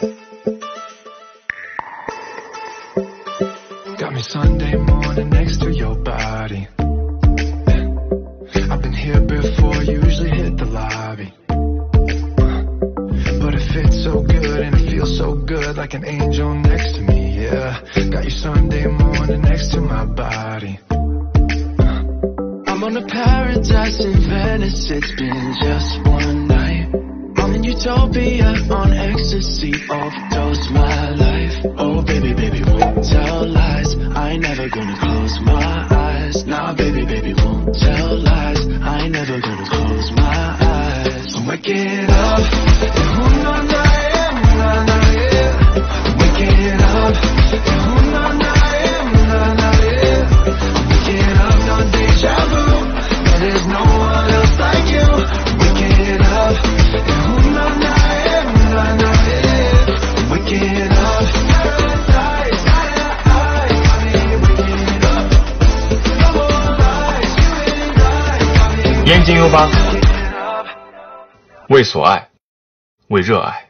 Got me Sunday morning next to your body. I've been here before, usually hit the lobby. But it fits so good and it feels so good, like an angel next to me, yeah. Got you Sunday morning next to my body. I'm on a paradise in Venice, it's been just one night. In utopia on ecstasy, overdose my life. Oh baby, baby, won't tell lies. I ain't never gonna close my eyes. Nah, baby, baby, won't tell lies. I ain't never gonna close my eyes. I'm waking up. and ooh, nah, 天津优八，为所爱，为热爱。